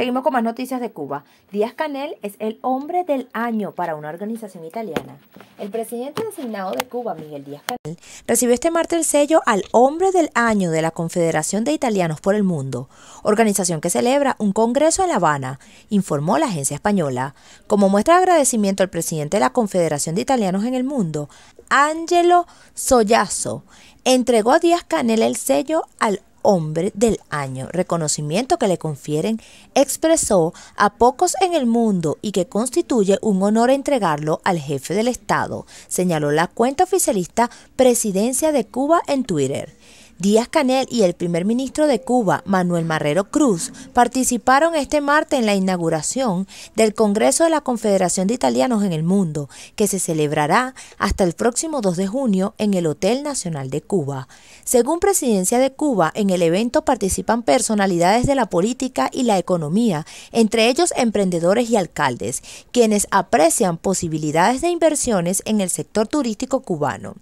Seguimos con más noticias de Cuba. Díaz Canel es el hombre del año para una organización italiana. El presidente designado de Cuba, Miguel Díaz Canel, recibió este martes el sello al hombre del año de la Confederación de Italianos por el Mundo, organización que celebra un congreso en La Habana, informó la agencia española. Como muestra de agradecimiento al presidente de la Confederación de Italianos en el Mundo, Angelo Sollazo, entregó a Díaz Canel el sello al Hombre del Año, reconocimiento que le confieren, expresó a pocos en el mundo y que constituye un honor entregarlo al jefe del Estado, señaló la cuenta oficialista Presidencia de Cuba en Twitter. Díaz Canel y el primer ministro de Cuba, Manuel Marrero Cruz, participaron este martes en la inauguración del Congreso de la Confederación de Italianos en el Mundo, que se celebrará hasta el próximo 2 de junio en el Hotel Nacional de Cuba. Según Presidencia de Cuba, en el evento participan personalidades de la política y la economía, entre ellos emprendedores y alcaldes, quienes aprecian posibilidades de inversiones en el sector turístico cubano.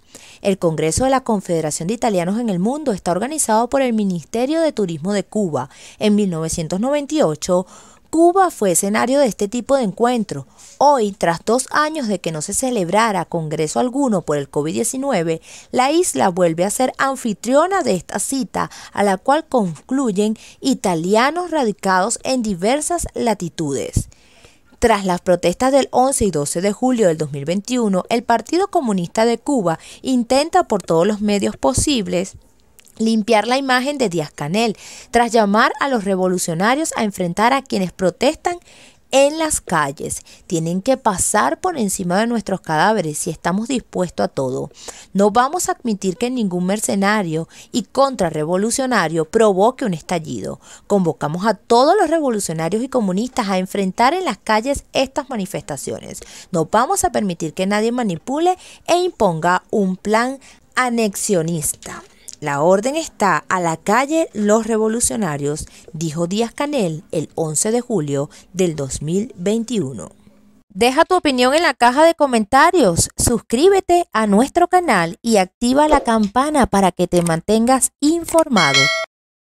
El Congreso de la Confederación de Italianos en el Mundo está organizado por el Ministerio de Turismo de Cuba. En 1998, Cuba fue escenario de este tipo de encuentro. Hoy, tras dos años de que no se celebrara congreso alguno por el COVID-19, la isla vuelve a ser anfitriona de esta cita, a la cual concluyen italianos radicados en diversas latitudes. Tras las protestas del 11 y 12 de julio del 2021, el Partido Comunista de Cuba intenta por todos los medios posibles limpiar la imagen de Díaz Canel, tras llamar a los revolucionarios a enfrentar a quienes protestan en las calles. Tienen que pasar por encima de nuestros cadáveres si estamos dispuestos a todo. No vamos a admitir que ningún mercenario y contrarrevolucionario provoque un estallido. Convocamos a todos los revolucionarios y comunistas a enfrentar en las calles estas manifestaciones. No vamos a permitir que nadie manipule e imponga un plan anexionista. La orden está a la calle Los Revolucionarios, dijo Díaz Canel el 11 de julio del 2021. Deja tu opinión en la caja de comentarios, suscríbete a nuestro canal y activa la campana para que te mantengas informado.